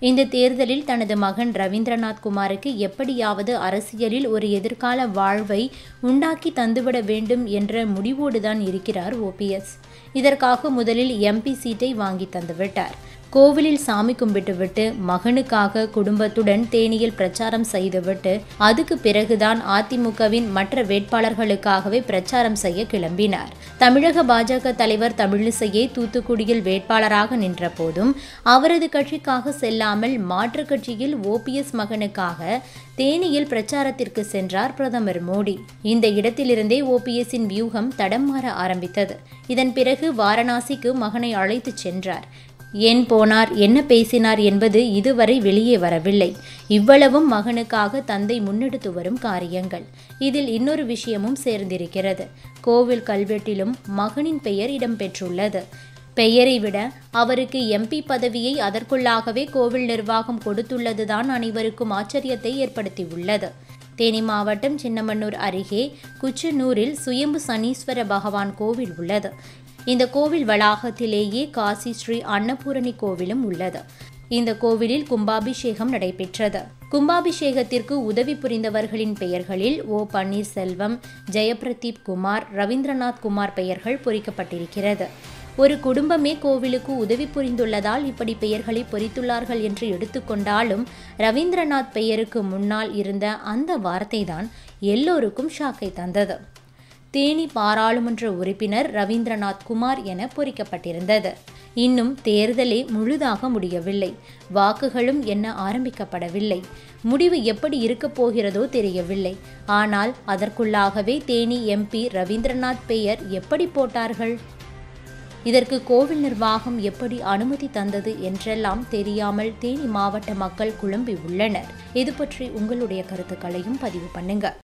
இந்த தேர்தலில் தனது மகன் ரவீந்திரநாத் குமாருக்கு எப்படியாவது அரசியலில் ஒரு எதிர்கால வாழ்வை உண்டாக்கி தந்துவிட வேண்டும் என்ற முடிவோடுதான் இருக்கிறார் ஓபிஎஸ் இதற்காக முதலில் எம்பி சீட்டை வாங்கி தந்துவிட்டார். கோவிலில் சாமி கும்பிட்டுவிட்டு மகனுக்காக குடும்பத்துடன் தேனியில் பிரச்சாரம் செய்துவிட்டு அதுக்கு பிறகுதான் அதிமுகவின் மற்ற வேட்பாளர்களுக்காகவே பிரச்சாரம் செய்ய கிளம்பினார். தமிழக பாஜக தலைவர் தமிழிசையை தூத்துக்குடியில் வேட்பாளராக நின்ற போதும் அவரது கட்சிக்காக செல்லாமல் மாற்றுக் கட்சியில் ஓபிஎஸ் மகனுக்காக தேனியில் பிரச்சாரத்திற்கு சென்றார் பிரதமர் மோடி. இந்த இடத்திலிருந்தே ஓபிஎஸ்ஸின் வியூகம் தடம் மாற ஆரம்பித்தது. இதன் பிறகு வாரணாசிக்கு மகனை அழைத்துச் சென்றார். ஏன் போனார்? என்ன பேசினார் என்பது இதுவரை வெளியே வரவில்லை. இவ்வளவும் மகனுக்காக தந்தை முன்னெடுத்து வரும் காரியங்கள். இதில் இன்னொரு விஷயமும் சேர்ந்திருக்கிறது. கோவில் கல்வெட்டிலும் மகனின் பெயர் இடம்பெற்றுள்ளது. பெயரை விட அவருக்கு எம்பி பதவியை அதற்குள்ளாகவே கோவில் நிர்வாகம் கொடுத்துள்ளதுதான் அனைவருக்கும் ஆச்சரியத்தை ஏற்படுத்தியுள்ளது. தேனி மாவட்டம் சின்னமன்னூர் அருகே குச்சனூரில் சுயம்பு சனீஸ்வர பகவான் கோவில் உள்ளது. இந்த கோவில் வளாகத்திலேயே காசி ஸ்ரீ அன்னபூரணி கோவிலும் உள்ளது. இந்த கோவிலில் கும்பாபிஷேகம் நடைபெற்றது. கும்பாபிஷேகத்திற்கு உதவி புரிந்தவர்களின் பெயர்களில் ஓ பன்னீர்செல்வம் ஜெயபிரதீப் குமார் ரவீந்திரநாத் குமார் பெயர்கள் பொறிக்கப்பட்டிருக்கிறது. ஒரு குடும்பமே கோவிலுக்கு உதவி புரிந்துள்ளதால் இப்படி பெயர்களை பொறித்துள்ளார்கள் என்று எடுத்துக்கொண்டாலும் ரவீந்திரநாத் பெயருக்கு முன்னால் இருந்த அந்த வார்த்தைதான் எல்லோருக்கும் ஷாக்கை தந்தது. தேனி பாராளுமன்ற உறுப்பினர் ரவீந்திரநாத் குமார் என பொறிக்கப்பட்டிருந்தது. இன்னும் தேர்தலே முழுதாக முடியவில்லை. வாக்குகளும் என்ன ஆரம்பிக்கப்படவில்லை. முடிவு எப்படி இருக்கப் போகிறதோ தெரியவில்லை. ஆனால் அதற்குள்ளாகவே தேனி எம்பி ரவீந்திரநாத் பெயர் எப்படி போட்டார்கள்? இதற்கு கோவில் நிர்வாகம் எப்படி அனுமதி தந்தது என்றெல்லாம் தெரியாமல் தேனி மாவட்ட மக்கள் குழம்பி உள்ளனர். இது பற்றி உங்களுடைய கருத்துக்களையும் பதிவு பண்ணுங்க.